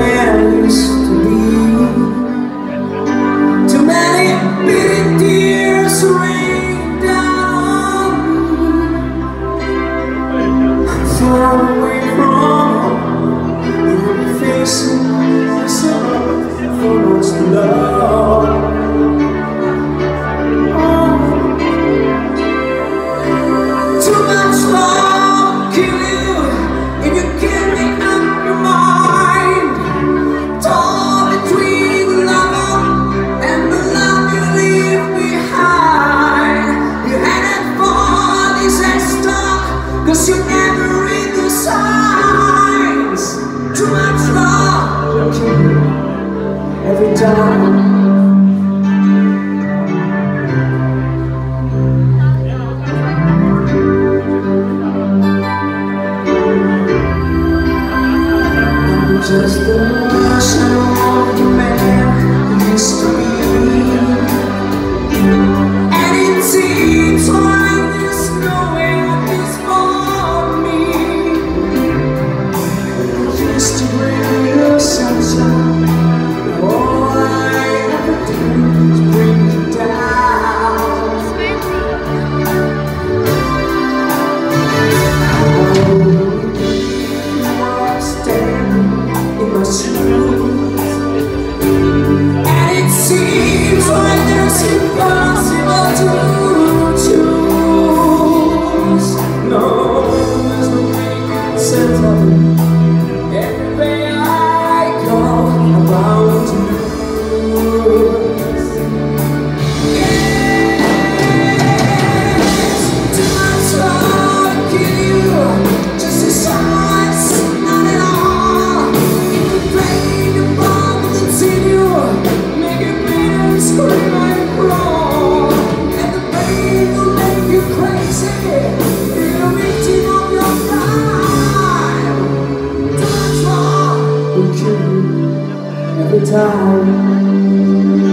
where I used to be. Sense of time.